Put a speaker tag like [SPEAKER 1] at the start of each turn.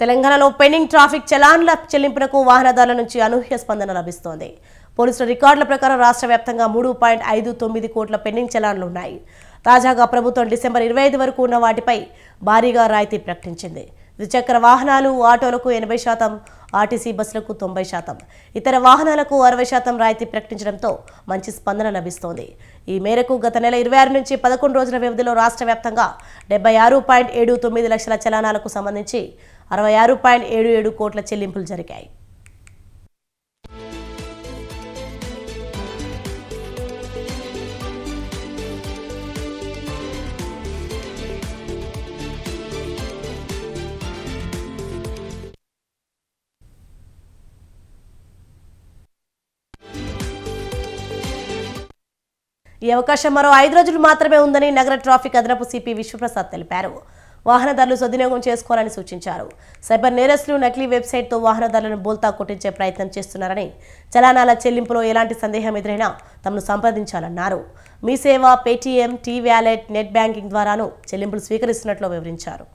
[SPEAKER 1] తెలంగాణలో pending traffic చలాన్ల చెల్లింపునకు వాహనదారుల నుంచి అనూహ్య స్పందన లభిస్తోంది. పోలీసుల రికార్డుల ప్రకారం రాష్ట్ర వ్యాప్తంగా మూడు పాయింట్ ఐదు తొమ్మిది కోట్ల పెండింగ్ చలాన్లు ఉన్నాయి తాజాగా ప్రభుత్వం డిసెంబర్ ఇరవై ఐదు వరకు ఉన్న వాటిపై భారీగా రాయితీ ప్రకటించింది. ద్విచక్ర వాహనాలు ఆటోలకు ఎనభై శాతం ఆర్టీసీ బస్సులకు తొంభై శాతం ఇతర వాహనాలకు అరవై శాతం రాయితీ ప్రకటించడంతో మంచి స్పందన లభిస్తోంది. ఈ మేరకు గత నెల ఇరవై ఆరు నుంచి పదకొండు రోజుల వ్యవధిలో రాష్ట్ర వ్యాప్తంగా డెబ్బై ఆరు పాయింట్ ఏడు తొమ్మిది లక్షల చలానాలకు సంబంధించి అరవై ఆరు పాయింట్ ఏడు ఏడు కోట్ల చెల్లింపులు జరిగాయి. ఈ అవకాశం మరో ఐదు రోజులు మాత్రమే ఉందని నగర ట్రాఫిక్ అదనపు సిపి విశ్వప్రసాద్ తెలిపారు. వాహనదారులు సద్వినియోగం చేసుకోవాలని సూచించారు. సైబర్ నేరస్తులు నకిలీ వెబ్సైట్తో వాహనదారులను బోల్తా కొట్టించే ప్రయత్నం చేస్తున్నారని చలానాల చెల్లింపులో ఎలాంటి సందేహం ఎదురైనా తమను సంప్రదించాలన్నారు. మీ సేవ Paytm T wallet net banking ద్వారాను చెల్లింపులు స్వీకరిస్తున్నట్లు వివరించారు.